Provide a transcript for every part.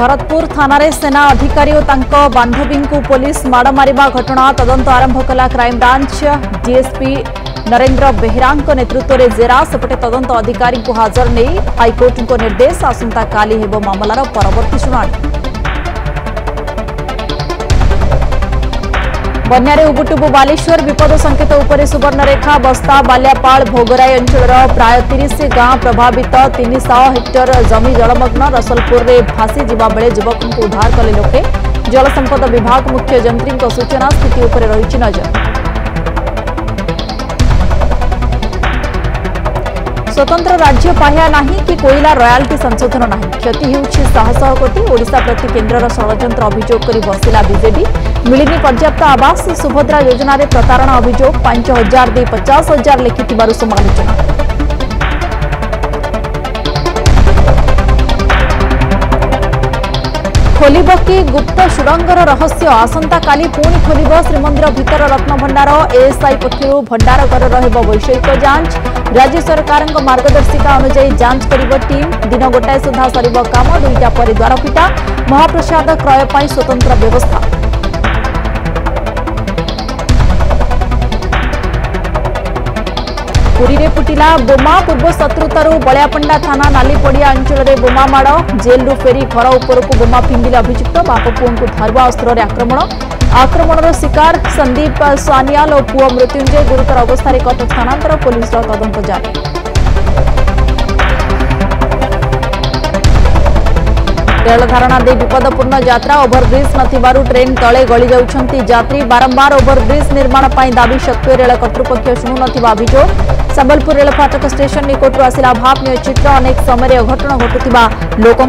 ଭରତପୁର ଥାନାରେ ସେନା ଅଧିକାରୀ ଓ ତାଙ୍କ ବାନ୍ଧବୀଙ୍କୁ ପୋଲିସ ମାଡ଼ ମାରିବା ଘଟଣା ତଦନ୍ତ ଆରମ୍ଭ କଲା କ୍ରାଇମବ୍ରାଞ୍ଚ ଡିଏସ୍ପି ନରେନ୍ଦ୍ର ବେହେରାଙ୍କ ନେତୃତ୍ୱରେ ଜେରା ସେପଟେ ତଦନ୍ତ ଅଧିକାରୀଙ୍କୁ ହାଜର ନେଇ ହାଇକୋର୍ଟଙ୍କ ନିର୍ଦ୍ଦେଶ ଆସନ୍ତାକାଲି ହେବ ମାମଲାର ପରବର୍ତ୍ତୀ ଶୁଣାଣି बनार उबुटुबु बालेश्वर विपद संकेत उपर सुवर्णरेखा बस्ता बाल्यापा भोगराई अंचल प्राय तीस गांव प्रभावित तीन शह हेक्टर जमी जलमग्न रसलपुर में फासी जावा बेले युवक उद्धार कले लोके जलसंपद विभाग मुख्य जंत्री सूचना स्थित उपर रही नजर ସ୍ୱତନ୍ତ୍ର ରାଜ୍ୟ ପାହ୍ୟା ନାହିଁ କି କୋଇଲା ରୟାଲ୍ଟି ସଂଶୋଧନ ନାହିଁ କ୍ଷତି ହେଉଛି ଶହ ଶହ କୋଟି ଓଡ଼ିଶା ପ୍ରତି କେନ୍ଦ୍ରର ଷଡ଼ଯନ୍ତ୍ର ଅଭିଯୋଗ କରି ବସିଲା ବିଜେଡି ମିଳିନି ପର୍ଯ୍ୟାପ୍ତ ଆବାସ ସୁଭଦ୍ରା ଯୋଜନାରେ ପ୍ରତାରଣା ଅଭିଯୋଗ ପାଞ୍ଚ ହଜାର ଦେଇ ପଚାଶ ହଜାର ଲେଖିଥିବାରୁ ସମାଲୋଚନା ଖୋଲିବ କି ଗୁପ୍ତ ସୁଡ଼ଙ୍ଗର ରହସ୍ୟ ଆସନ୍ତାକାଲି ପୁଣି ଖୋଲିବ ଶ୍ରୀମନ୍ଦିର ଭିତର ରତ୍ନଭଣ୍ଡାର ଏଏସ୍ଆଇ ପକ୍ଷରୁ ଭଣ୍ଡାରଘର ରହିବ ବୈଷୟିକ ଯାଞ୍ଚ ରାଜ୍ୟ ସରକାରଙ୍କ ମାର୍ଗଦର୍ଶିକା ଅନୁଯାୟୀ ଯାଞ୍ଚ କରିବ ଟିମ୍ ଦିନ ଗୋଟାଏ ସୁଦ୍ଧା ସରିବ କାମ ଦୁଇଟା ପରେ ଦ୍ୱାରପିଠା ମହାପ୍ରସାଦ କ୍ରୟ ପାଇଁ ସ୍ୱତନ୍ତ୍ର ବ୍ୟବସ୍ଥା ପୁରୀରେ ଫୁଟିଲା ବୋମା ପୂର୍ବ ଶତ୍ରୁତାରୁ ବଳିଆପଣ୍ଡା ଥାନା ନାଲିପଡ଼ିଆ ଅଞ୍ଚଳରେ ବୋମା ମାଡ଼ ଜେଲ୍ରୁ ଫେରି ଘର ଉପରକୁ ବୋମା ଫିଙ୍ଗିଲେ ଅଭିଯୁକ୍ତ ବାପ ପୁଅଙ୍କୁ ଧରୁଆ ଅସ୍ତ୍ରରେ ଆକ୍ରମଣ ଆକ୍ରମଣର ଶିକାର ସନ୍ଦୀପ ସାନିଆଲ ଓ ପୁଅ ମୃତ୍ୟୁଞ୍ଜୟ ଗୁରୁତର ଅବସ୍ଥାରେ କଟକ ସ୍ଥାନାନ୍ତର ପୋଲିସର ତଦନ୍ତ ଜାରି रेल धारणा दे विपदपूर्ण जरा ओभरब्रिज नेन तले गली जात्री बारंबार ओभरब्रिज निर्माण पर दाबी सत्वे रेल करतृपक्ष शुणु अभोग सम्बलपुर रेल फाटक स्टेशन निकट आसला भावनीय चित्र अनेक समय अघट घटुवा लोकों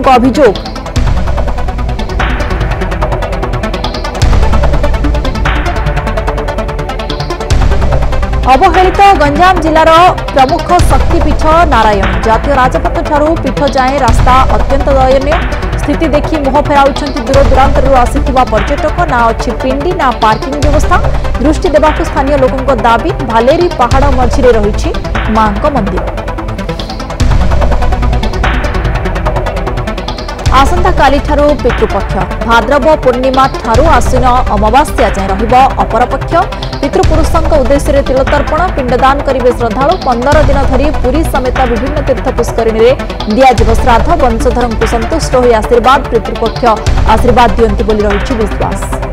अभोग अवहेलित गंजाम जिलार प्रमुख शक्तिपीठ नारायण जितियों राजपथ पीठ जाए रास्ता अत्यंत दयनीय સ્થિતિ દેખી મોહ ફેરાવଛନ୍ତି દૂરદૂરાંતરରୁ ଆସିଥିବା ପର୍ଯ୍ୟଟକ ନା ଅଛି ପିଣ୍ଡି ନା ପାର୍କିଂ ବ୍ୟବସ୍ଥା ଦୃଷ୍ଟି ଦେବାକୁ ସ୍ଥାନୀୟ ଲୋକଙ୍କ ଦାବି ଭାଲେରୀ ପାହାଡ଼ ମଝିରେ ରହିଛି ମାଙ୍କ ମନ୍ଦିର ଆସନ୍ତାକାଲିଠାରୁ ପିତୃପକ୍ଷ ଭାଦ୍ରବ ପୂର୍ଣ୍ଣିମାଠାରୁ ଆଶ୍ୱିନ ଅମାବାସ୍ୟା ଯାଏଁ ରହିବ ଅପରପକ୍ଷ ପିତୃପୁରୁଷଙ୍କ ଉଦ୍ଦେଶ୍ୟରେ ତିଳତର୍ପଣ ପିଣ୍ଡଦାନ କରିବେ ଶ୍ରଦ୍ଧାଳୁ ପନ୍ଦର ଦିନ ଧରି ପୁରୀ ସମେତ ବିଭିନ୍ନ ତୀର୍ଥ ପୁଷ୍କରିଣୀରେ ଦିଆଯିବ ଶ୍ରାଦ୍ଧ ବଂଶଧରଙ୍କୁ ସନ୍ତୁଷ୍ଟ ହୋଇ ଆଶୀର୍ବାଦ ପିତୃପକ୍ଷ ଆଶୀର୍ବାଦ ଦିଅନ୍ତି ବୋଲି ରହିଛି ବିଶ୍ୱାସ